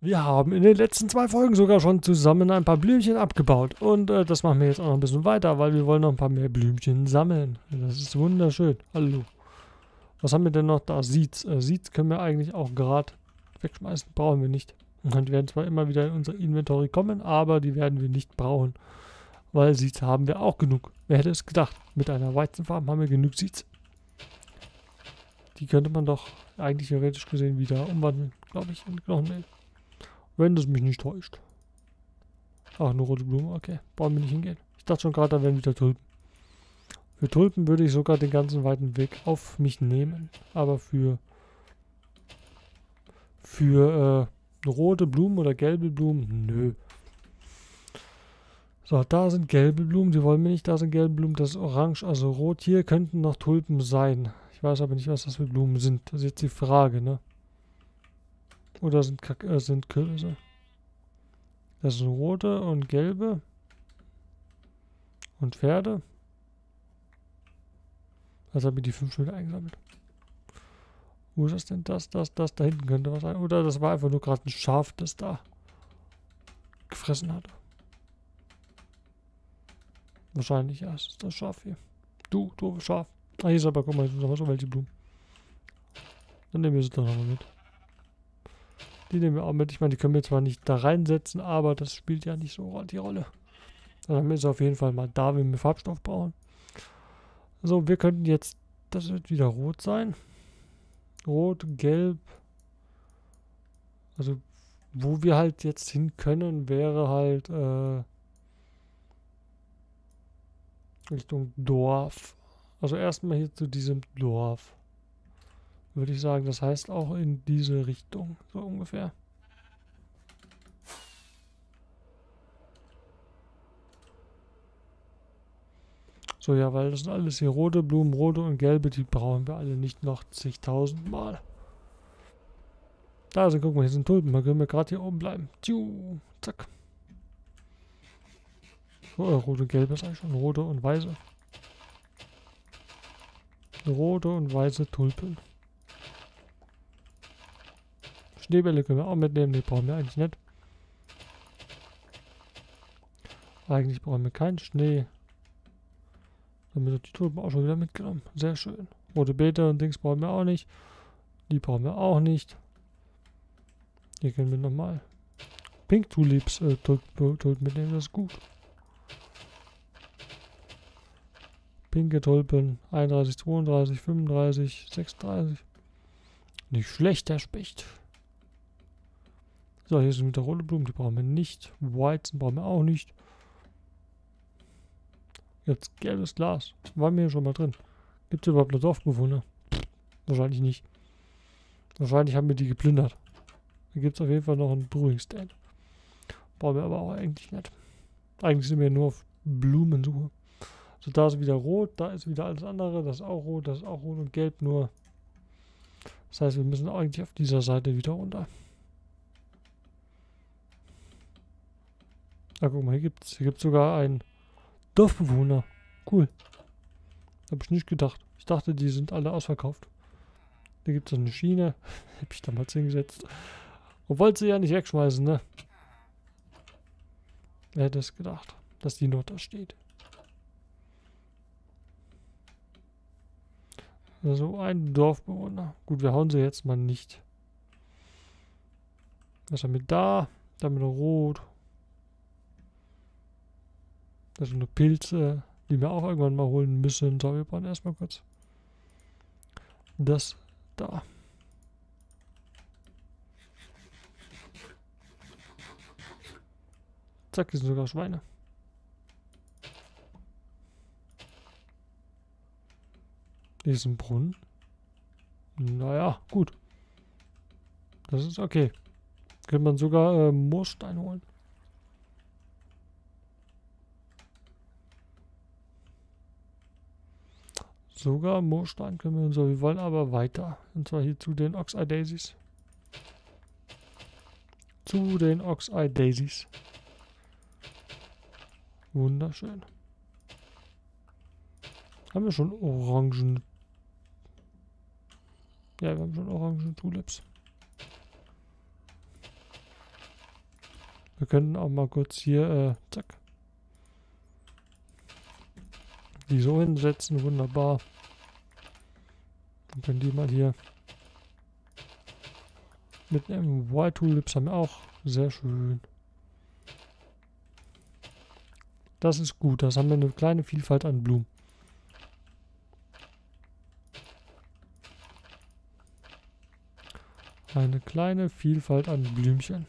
Wir haben in den letzten zwei Folgen sogar schon zusammen ein paar Blümchen abgebaut. Und äh, das machen wir jetzt auch noch ein bisschen weiter, weil wir wollen noch ein paar mehr Blümchen sammeln. Das ist wunderschön. Hallo. Was haben wir denn noch da? Seeds. Äh, Seeds können wir eigentlich auch gerade wegschmeißen. Brauchen wir nicht. Und die werden zwar immer wieder in unser Inventory kommen, aber die werden wir nicht brauchen. Weil Seeds haben wir auch genug. Wer hätte es gedacht? Mit einer Weizenfarm haben wir genug Seeds. Die könnte man doch eigentlich theoretisch gesehen wieder umwandeln, glaube ich, in Knochenmehl. Wenn das mich nicht täuscht. Ach, eine rote Blume. Okay, brauchen wir nicht hingehen. Ich dachte schon gerade, da wären wieder Tulpen. Für Tulpen würde ich sogar den ganzen weiten Weg auf mich nehmen. Aber für für äh, rote Blumen oder gelbe Blumen, nö. So, da sind gelbe Blumen, die wollen wir nicht. Da sind gelbe Blumen, das ist orange, also rot. Hier könnten noch Tulpen sein. Ich weiß aber nicht, was das für Blumen sind. Das ist jetzt die Frage, ne? Oder sind, Kak äh, sind Kürbisse? Das sind rote und gelbe. Und Pferde. Also habe ich die fünf schon eingesammelt. Wo ist das denn? Das, das, das. Da hinten könnte was sein. Oder das war einfach nur gerade ein Schaf, das da gefressen hat. Wahrscheinlich, ja. Ist das Schaf hier. Du, du Schaf. Ah, hier ist aber, guck mal, hier sind noch welche Blumen. Dann nehmen wir sie doch nochmal mit. Die nehmen wir auch mit. Ich meine, die können wir zwar nicht da reinsetzen, aber das spielt ja nicht so die Rolle. Dann ist auf jeden Fall mal da, wenn wir Farbstoff brauchen. So, wir könnten jetzt, das wird wieder rot sein. Rot, gelb. Also, wo wir halt jetzt hin können, wäre halt äh, Richtung Dorf. Also erstmal hier zu diesem Dorf würde ich sagen. Das heißt auch in diese Richtung, so ungefähr. So, ja, weil das sind alles hier rote Blumen, rote und gelbe, die brauchen wir alle nicht noch zigtausend Mal. Da, also guck mal, hier sind Tulpen, da können wir gerade hier oben bleiben. Tschu, zack. So, äh, rote und gelbe ist eigentlich schon rote und weiße. Rote und weiße Tulpen. Schneebälle können wir auch mitnehmen. Die brauchen wir eigentlich nicht. Eigentlich brauchen wir keinen Schnee. Haben wir die Tulpen auch schon wieder mitgenommen. Sehr schön. Rote Beete und Dings brauchen wir auch nicht. Die brauchen wir auch nicht. Hier können wir nochmal Pink Tulips äh, Tulpen mitnehmen. Das ist gut. Pinke Tulpen 31, 32, 35, 36. Nicht schlecht, der Specht. So, hier sind wieder rote Blumen, die brauchen wir nicht. Weizen brauchen wir auch nicht. Jetzt gelbes Glas. Wir hier schon mal drin. Gibt es überhaupt noch Dorfbewohner? Wahrscheinlich nicht. Wahrscheinlich haben wir die geplündert. Hier gibt es auf jeden Fall noch einen Brewing Stand. Brauchen wir aber auch eigentlich nicht. Eigentlich sind wir nur auf Blumensuche. So, da ist wieder rot, da ist wieder alles andere. Das ist auch rot, das ist auch rot und gelb nur. Das heißt, wir müssen eigentlich auf dieser Seite wieder runter. Ah, guck mal, hier gibt es hier gibt's sogar einen Dorfbewohner. Cool. Hab ich nicht gedacht. Ich dachte, die sind alle ausverkauft. Hier gibt es eine Schiene. Hab ich damals hingesetzt. Und wollte sie ja nicht wegschmeißen, ne? Wer hätte es gedacht, dass die noch da steht. So ein Dorfbewohner. Gut, wir hauen sie jetzt mal nicht. Was haben wir da? Damit rot. Also eine Pilze, die wir auch irgendwann mal holen müssen. So, wir brauchen erstmal kurz das da. Zack, hier sind sogar Schweine. Hier ist ein Brunnen. Naja, gut. Das ist okay. Könnte man sogar äh, Moorstein holen. Sogar Moorstein können wir so. Wir wollen aber weiter. Und zwar hier zu den Ox-Eye Daisies. Zu den Ox-Eye Daisies. Wunderschön. Haben wir schon Orangen? Ja, wir haben schon Orangen Tulips. Wir könnten auch mal kurz hier, äh, zack. Die so hinsetzen, wunderbar. Dann können die mal hier mitnehmen. White Tulips haben wir auch. Sehr schön. Das ist gut. Das haben wir eine kleine Vielfalt an Blumen. Eine kleine Vielfalt an Blümchen.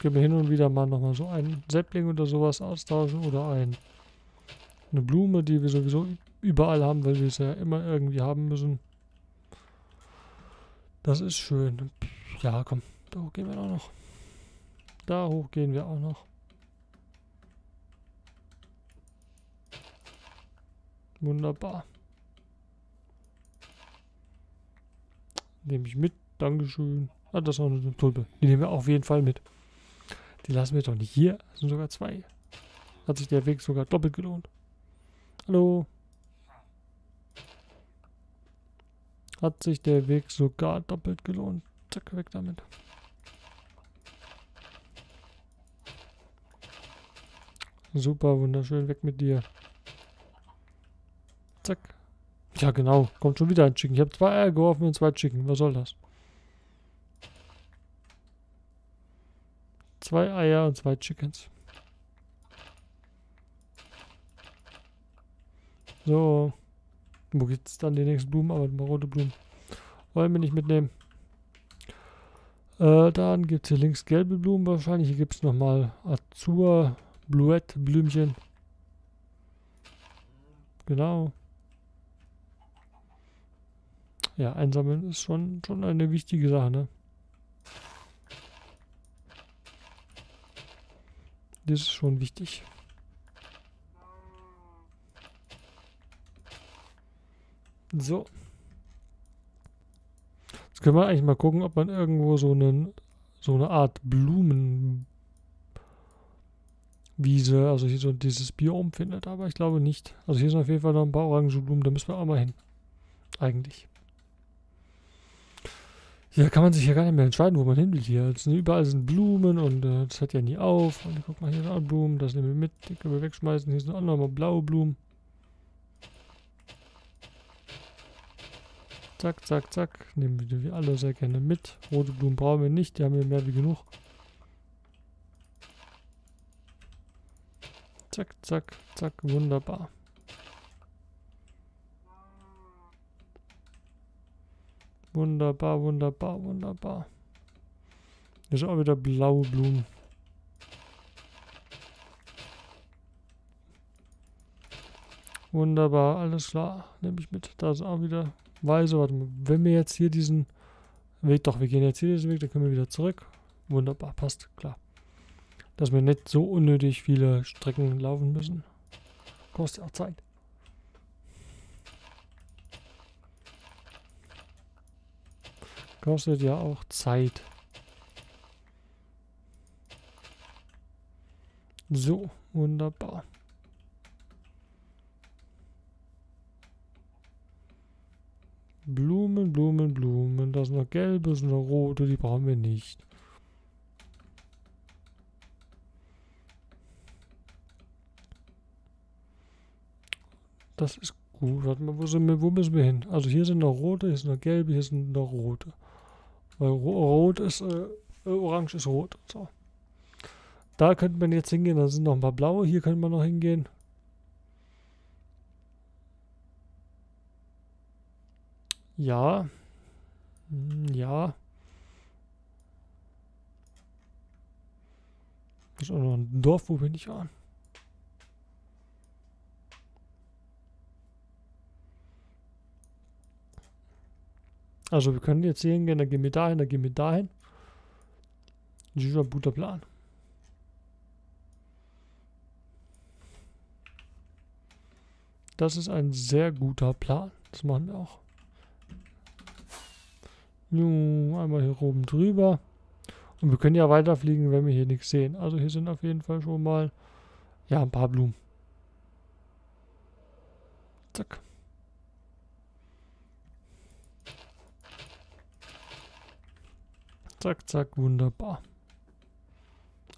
Können wir hin und wieder mal nochmal so einen Säppling oder sowas austauschen oder ein, eine Blume, die wir sowieso überall haben, weil wir es ja immer irgendwie haben müssen. Das ist schön. Ja, komm, da hoch gehen wir auch noch. Da hoch gehen wir auch noch. Wunderbar. Nehme ich mit. Dankeschön. Ah, das ist auch eine Tulpe. Die nehmen wir auf jeden Fall mit. Die lassen wir doch nicht hier. Das sind sogar zwei. Hat sich der Weg sogar doppelt gelohnt. Hallo. Hat sich der Weg sogar doppelt gelohnt. Zack, weg damit. Super, wunderschön, weg mit dir. Zack. Ja, genau. Kommt schon wieder ein Chicken. Ich habe zwei Eier geworfen und zwei Chicken. Was soll das? Zwei Eier und zwei Chickens. So. Wo gibt's dann die nächsten Blumen? Aber mal rote Blumen. Wollen wir nicht mitnehmen. Äh, dann gibt es hier links gelbe Blumen wahrscheinlich. Hier gibt es nochmal Azur, Bluette, Blümchen. Genau. Ja, einsammeln ist schon, schon eine wichtige Sache, ne? Das ist schon wichtig. So. Jetzt können wir eigentlich mal gucken, ob man irgendwo so, einen, so eine Art Blumenwiese, also hier so dieses Biom findet, aber ich glaube nicht. Also hier sind auf jeden Fall noch ein paar Orangenblumen, da müssen wir auch mal hin. Eigentlich. Hier kann man sich ja gar nicht mehr entscheiden, wo man hin will hier. Sind überall sind Blumen und äh, das hört ja nie auf. Und guck mal, hier sind auch Blumen, das nehmen wir mit, die können wir wegschmeißen. Hier sind auch nochmal blaue Blumen. Zack, zack, zack. Nehmen wir alle sehr gerne mit. Rote Blumen brauchen wir nicht, die haben wir mehr wie genug. Zack, zack, zack, wunderbar. Wunderbar, wunderbar, wunderbar. Hier sind auch wieder blaue Blumen. Wunderbar, alles klar. Nehme ich mit. Da ist auch wieder Weise, warte mal, wenn wir jetzt hier diesen Weg, doch, wir gehen jetzt hier diesen Weg, dann können wir wieder zurück. Wunderbar, passt, klar. Dass wir nicht so unnötig viele Strecken laufen müssen. Kostet auch Zeit. Kostet ja auch Zeit. So, wunderbar. Blumen, Blumen, Blumen. Da sind noch gelbe, da sind noch rote, die brauchen wir nicht. Das ist gut. Warte mal, wo, sind wir, wo müssen wir hin? Also hier sind noch rote, hier sind noch gelbe, hier sind noch rote. Weil rot ist, äh, äh, orange ist rot. So. Da könnte man jetzt hingehen, da sind noch ein paar blaue. Hier könnte man noch hingehen. Ja. Hm, ja. Das ist auch noch ein Dorf, wo wir nicht waren. Also wir können jetzt hier hingehen, dann gehen wir dahin, dann gehen wir dahin. Das ist ein guter Plan. Das ist ein sehr guter Plan. Das machen wir auch. Einmal hier oben drüber. Und wir können ja weiterfliegen, wenn wir hier nichts sehen. Also hier sind auf jeden Fall schon mal ja ein paar Blumen. Zack. Zack, zack, wunderbar.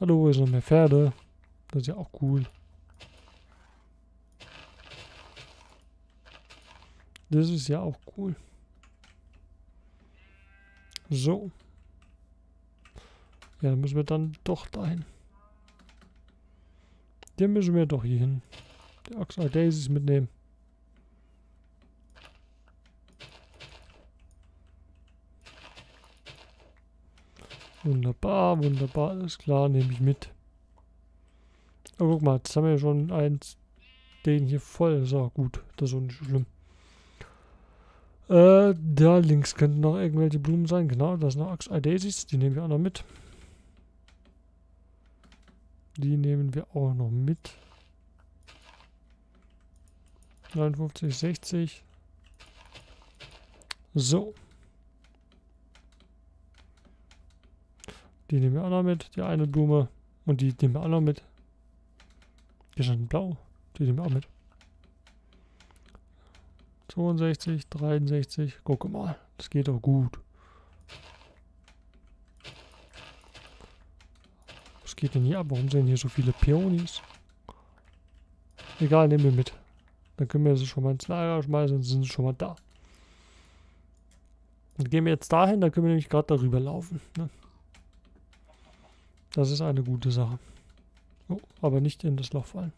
Hallo, hier sind noch mehr Pferde. Das ist ja auch cool. Das ist ja auch cool. So. Ja, dann müssen wir dann doch dahin. Den müssen wir doch hier hin. Die Oxide Daisies mitnehmen. Wunderbar, wunderbar, alles klar, nehme ich mit. Oh, guck mal, jetzt haben wir ja schon eins, den hier voll. So, gut, das ist auch nicht schlimm. Äh, da links könnten noch irgendwelche Blumen sein. Genau, das sind noch Oxeye Daisies, die nehmen wir auch noch mit. Die nehmen wir auch noch mit. 59, 60. So. Die nehmen wir auch noch mit. Die eine Blume. Und die nehmen wir auch noch mit. Die sind blau. Die nehmen wir auch mit. 62, 63. Guck mal. Das geht auch gut. Was geht denn hier ab? Warum sind hier so viele Peonis? Egal, nehmen wir mit. Dann können wir sie schon mal ins Lager schmeißen und sind sie schon mal da. Dann gehen wir jetzt dahin, da können wir nämlich gerade darüber laufen. Ne? Das ist eine gute Sache. Oh, aber nicht in das Loch fallen.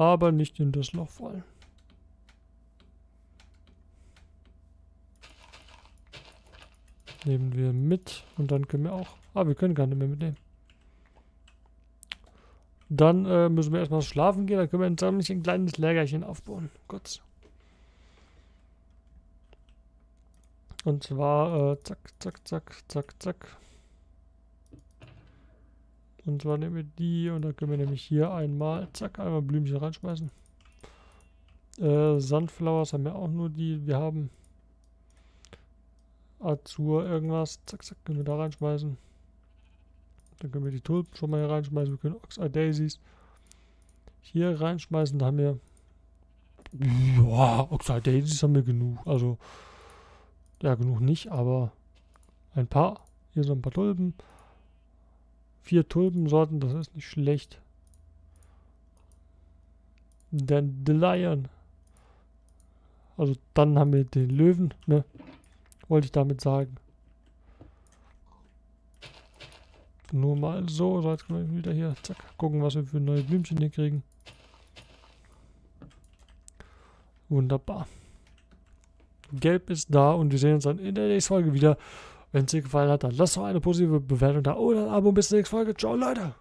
Aber nicht in das Loch fallen. Nehmen wir mit und dann können wir auch... Ah, wir können gar nicht mehr mitnehmen. Dann äh, müssen wir erstmal schlafen gehen, dann können wir ein, ein kleines Lägerchen aufbauen. Kurz. Und zwar, äh, zack, zack, zack, zack, zack. Und zwar nehmen wir die und dann können wir nämlich hier einmal, zack, einmal Blümchen reinschmeißen. Äh, Sandflowers haben wir auch nur die, wir haben Azur irgendwas, zack, zack, können wir da reinschmeißen. Dann können wir die Tulpen schon mal hier reinschmeißen, wir können Oxeye Daisies hier reinschmeißen, da haben wir ja, Oxeye Daisies haben wir genug, also ja, genug nicht, aber ein paar. Hier sind ein paar Tulpen. Vier Tulpensorten, das ist nicht schlecht. Dann The Lion. Also dann haben wir den Löwen, ne? Wollte ich damit sagen. Nur mal so, so jetzt können wir wieder hier, zack, gucken, was wir für neue Blümchen hier kriegen. Wunderbar. Gelb ist da und wir sehen uns dann in der nächsten Folge wieder. Wenn es dir gefallen hat, dann lass doch eine positive Bewertung da oder ein Abo bis zur nächsten Folge. Ciao, Leute!